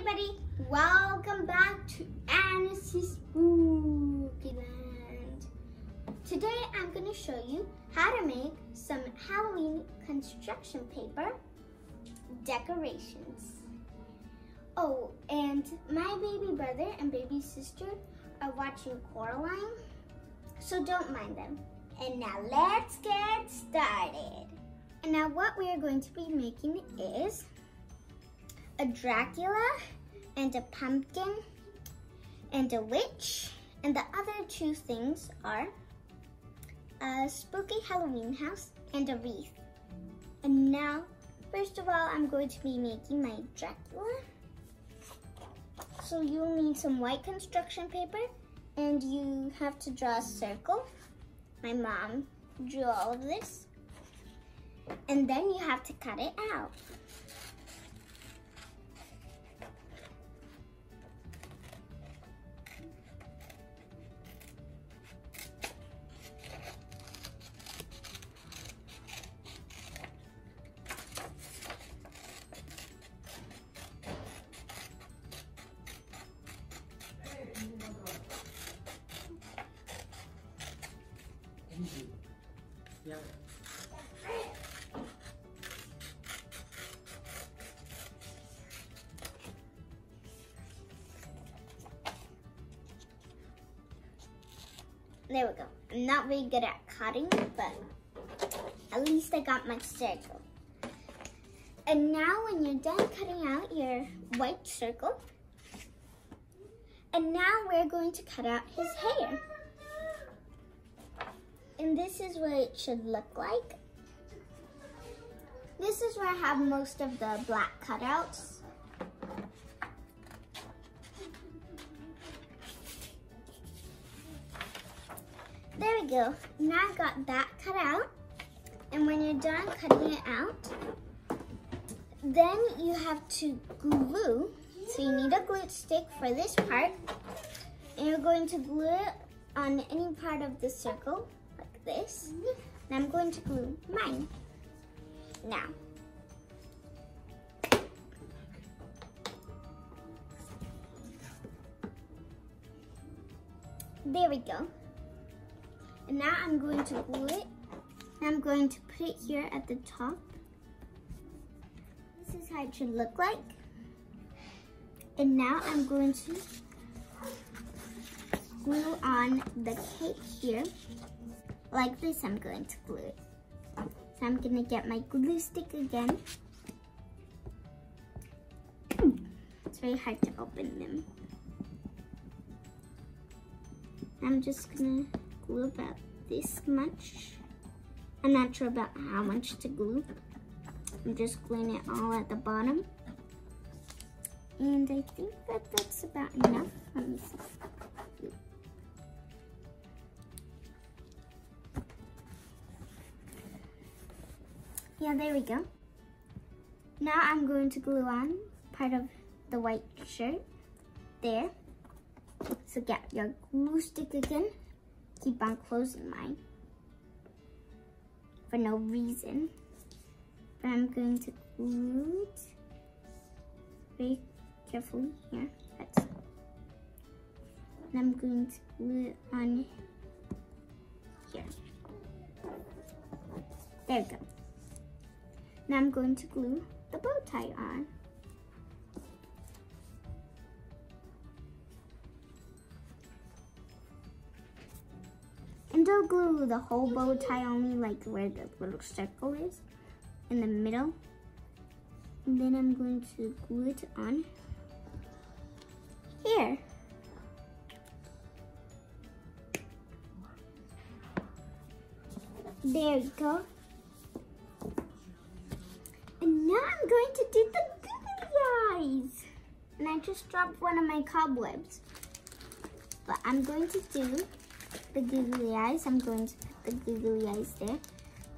everybody, welcome back to Annecy's Spooky Land. Today I'm going to show you how to make some Halloween construction paper decorations. Oh, and my baby brother and baby sister are watching Coraline, so don't mind them. And now let's get started. And now what we are going to be making is a Dracula and a pumpkin and a witch. And the other two things are a spooky Halloween house and a wreath. And now, first of all, I'm going to be making my Dracula. So you'll need some white construction paper and you have to draw a circle. My mom drew all of this. And then you have to cut it out. There we go. I'm not very good at cutting, but at least I got my circle. And now when you're done cutting out your white circle, and now we're going to cut out his hair. And this is what it should look like. This is where I have most of the black cutouts. There we go. Now I've got that cut out. And when you're done cutting it out, then you have to glue. So you need a glue stick for this part. And you're going to glue it on any part of the circle, this. And I'm going to glue mine. Now. There we go. And now I'm going to glue it. I'm going to put it here at the top. This is how it should look like. And now I'm going to glue on the cake here. Like this, I'm going to glue it. So I'm gonna get my glue stick again. It's very hard to open them. I'm just gonna glue about this much. I'm not sure about how much to glue. I'm just gluing it all at the bottom. And I think that that's about enough. Let me see. Yeah, there we go. Now I'm going to glue on part of the white shirt there. So get your glue stick again. Keep on closing mine for no reason. But I'm going to glue it very carefully here. That's and I'm going to glue it on here. There we go. Now I'm going to glue the bow tie on. And don't glue the whole bow tie only like where the little circle is in the middle. And then I'm going to glue it on here. There you go. Now I'm going to do the googly eyes. And I just dropped one of my cobwebs. But I'm going to do the googly eyes. I'm going to put the googly eyes there.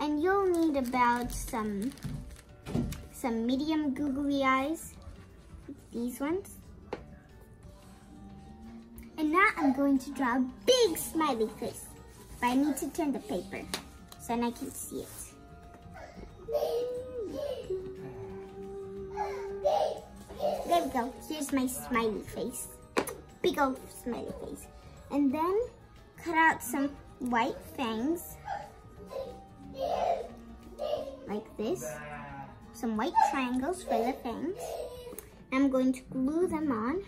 And you'll need about some, some medium googly eyes. These ones. And now I'm going to draw a big smiley face. But I need to turn the paper so I can see it. We go. Here's my smiley face. Big old smiley face. And then cut out some white fangs. Like this. Some white triangles for the fangs. I'm going to glue them on.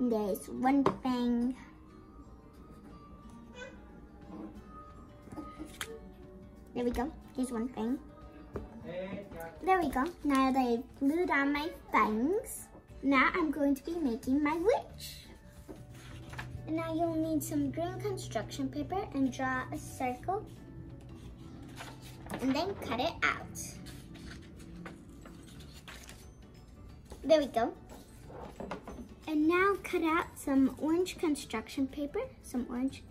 There's one fang. There we go. Here's one thing. There we go. Now that I've glued on my fangs, now I'm going to be making my witch. And now you'll need some green construction paper and draw a circle. And then cut it out. There we go. And now cut out some orange construction paper, some orange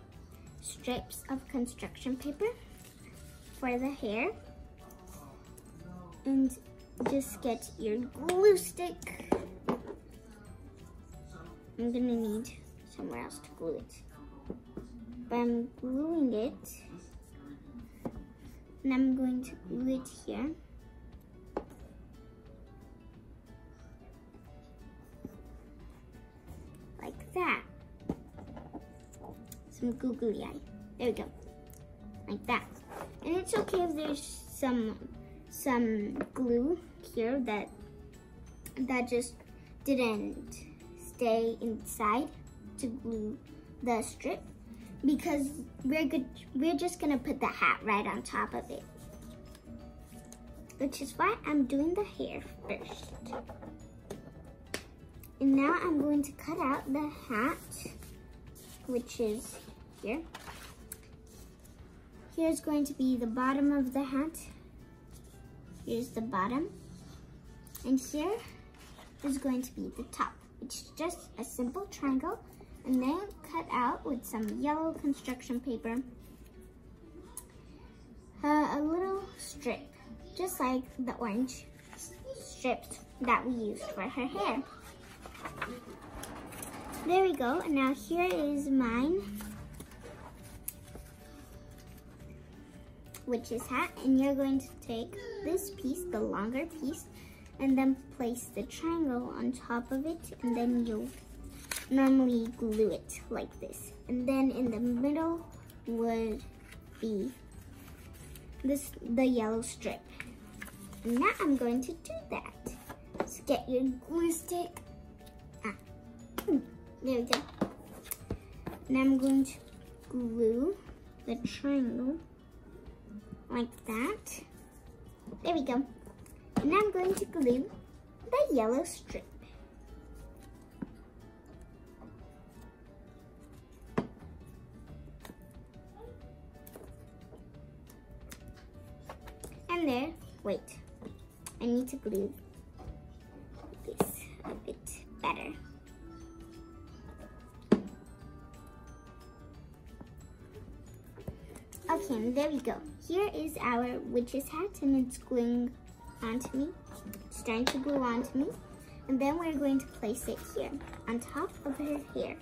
strips of construction paper for the hair. And just get your glue stick. I'm gonna need somewhere else to glue it. But I'm gluing it. And I'm going to glue it here. Like that. Some googly eye. There we go. Like that. And it's okay if there's some some glue here that that just didn't stay inside to glue the strip. Because we're good we're just gonna put the hat right on top of it. Which is why I'm doing the hair first. And now I'm going to cut out the hat which is here here's going to be the bottom of the hat. Here's the bottom. And here is going to be the top. It's just a simple triangle and then cut out with some yellow construction paper uh, a little strip, just like the orange strips that we used for her hair. There we go, and now here is mine, witch's hat, and you're going to take this piece, the longer piece, and then place the triangle on top of it, and then you'll normally glue it like this. And then in the middle would be this the yellow strip. And now I'm going to do that. So get your glue stick. Ah, hmm, there we go. And I'm going to glue the triangle like that. There we go. And I'm going to glue the yellow strip. And there, wait, I need to glue this a bit better. Okay, there we go. Here is our witch's hat and it's gluing onto me, starting to glue onto me. And then we're going to place it here on top of her hair.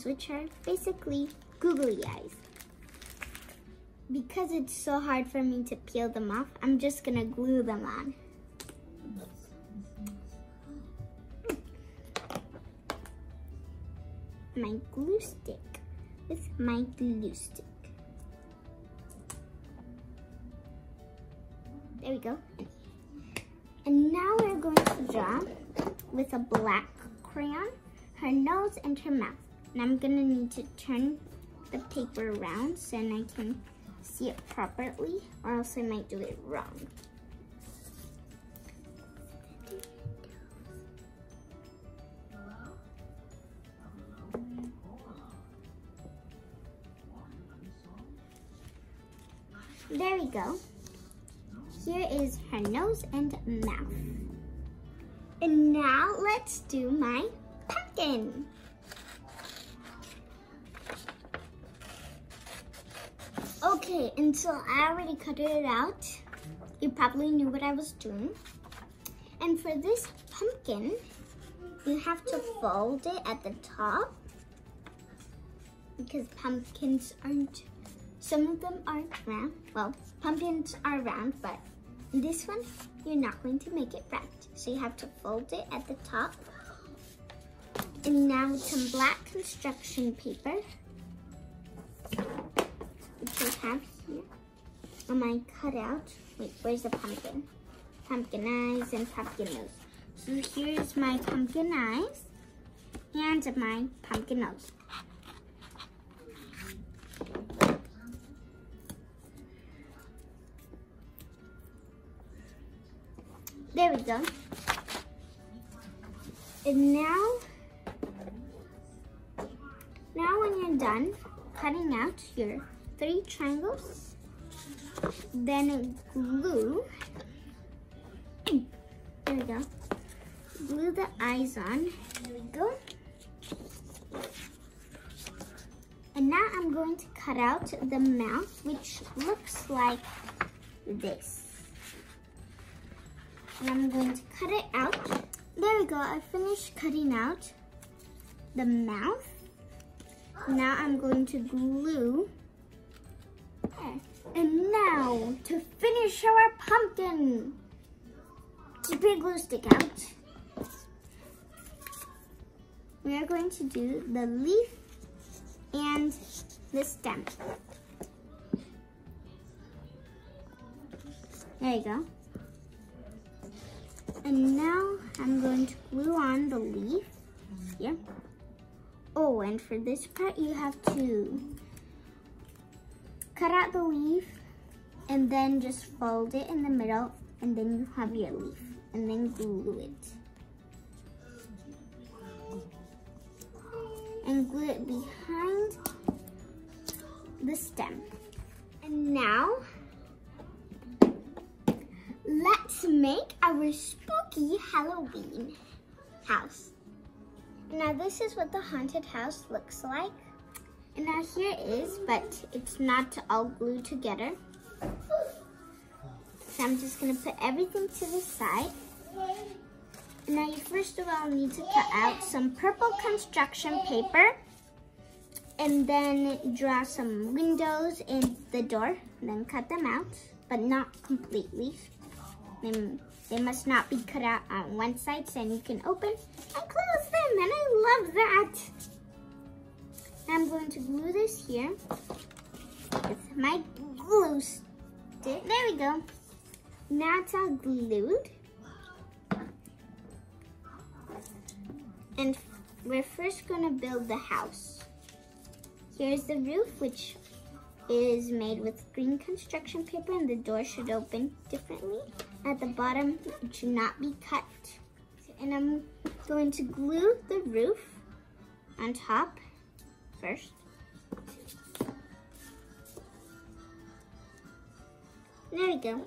Eyes, which are basically googly eyes. Because it's so hard for me to peel them off, I'm just gonna glue them on. My glue stick with my glue stick. There we go. And now we're going to draw with a black crayon her nose and her mouth. And I'm gonna need to turn the paper around so I can see it properly or else I might do it wrong. There we go. Here is her nose and mouth. And now let's do my pumpkin. Okay, and so I already cut it out. You probably knew what I was doing. And for this pumpkin, you have to fold it at the top because pumpkins aren't, some of them aren't round. Well, pumpkins are round, but this one, you're not going to make it round. So you have to fold it at the top. And now some black construction paper, I have here on my cutout. Wait, where's the pumpkin? Pumpkin eyes and pumpkin nose. So here's my pumpkin eyes and my pumpkin nose. There we go. And now, now when you're done cutting out your three triangles, then glue, there we go, glue the eyes on, there we go. And now I'm going to cut out the mouth, which looks like this and I'm going to cut it out. There we go, I finished cutting out the mouth. Now I'm going to glue. And now to finish our pumpkin. Keep your glue stick out. We are going to do the leaf and the stem. There you go. And now I'm going to glue on the leaf here. Oh, and for this part, you have to cut out the leaf and then just fold it in the middle and then you have your leaf and then glue it. And glue it behind the stem. And now let's make our spooky Halloween house. Now this is what the haunted house looks like. And now here it is, but it's not all glued together. So I'm just gonna put everything to the side. And now you first of all need to cut out some purple construction paper and then draw some windows in the door, and then cut them out, but not completely. They, they must not be cut out on one side so you can open and close them. And I love that. I'm going to glue this here with my glue stick. There we go. Now it's all glued. And we're first going to build the house. Here's the roof, which is made with green construction paper and the door should open differently. At the bottom, it should not be cut. And I'm going to glue the roof on top first. There we go.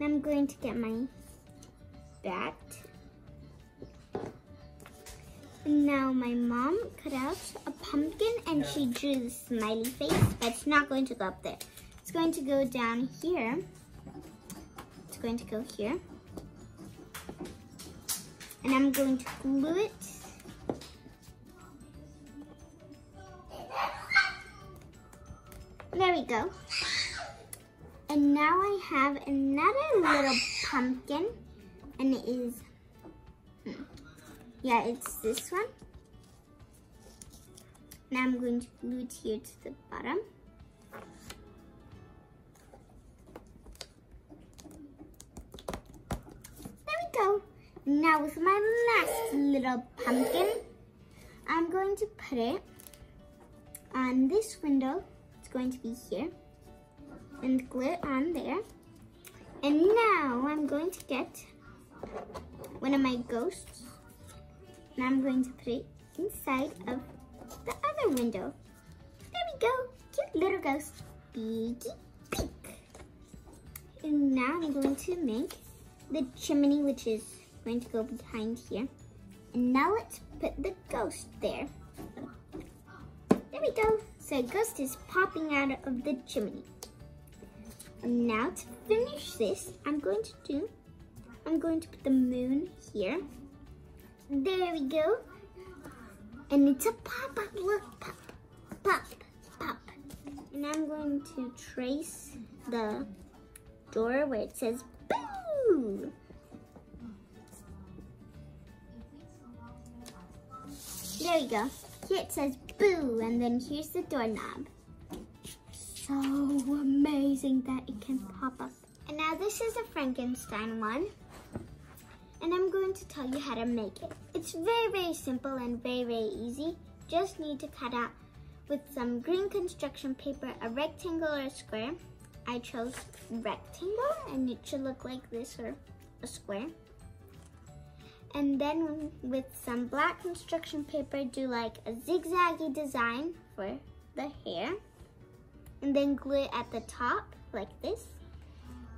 I'm going to get my bat now my mom cut out a pumpkin and she drew the smiley face, but it's not going to go up there. It's going to go down here. It's going to go here. And I'm going to glue it. There we go. And now I have another little pumpkin and it is hmm, yeah, it's this one. Now I'm going to glue it here to the bottom. There we go. Now with my last little pumpkin, I'm going to put it on this window. Going to be here. And glue it on there. And now I'm going to get one of my ghosts now I'm going to put it inside of the other window. There we go. Cute little ghost. Beak. And now I'm going to make the chimney, which is going to go behind here. And now let's put the ghost there. There we go. So ghost is popping out of the chimney. And now to finish this, I'm going to do, I'm going to put the moon here. There we go. And it's a pop-up, look, pop, pop, pop. And I'm going to trace the door where it says boo. There we go. It says boo, and then here's the doorknob. So amazing that it can pop up. And now this is a Frankenstein one. And I'm going to tell you how to make it. It's very, very simple and very, very easy. Just need to cut out with some green construction paper a rectangle or a square. I chose rectangle and it should look like this or a square. And then with some black construction paper, do like a zigzaggy design for the hair. And then glue it at the top like this.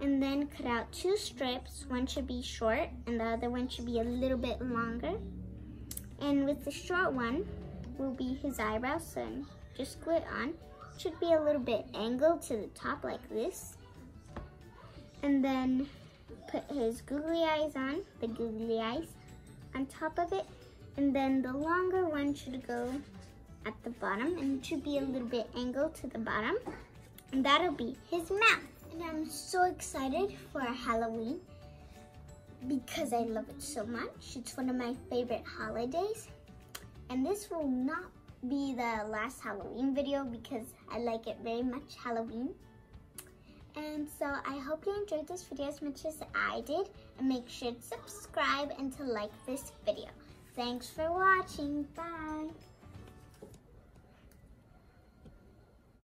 And then cut out two strips. One should be short and the other one should be a little bit longer. And with the short one will be his eyebrows. So just glue it on. Should be a little bit angled to the top like this. And then put his googly eyes on, the googly eyes on top of it. And then the longer one should go at the bottom and it should be a little bit angled to the bottom. And that'll be his mouth. And I'm so excited for Halloween because I love it so much. It's one of my favorite holidays. And this will not be the last Halloween video because I like it very much Halloween. And so I hope you enjoyed this video as much as I did. And make sure to subscribe and to like this video. Thanks for watching. Bye.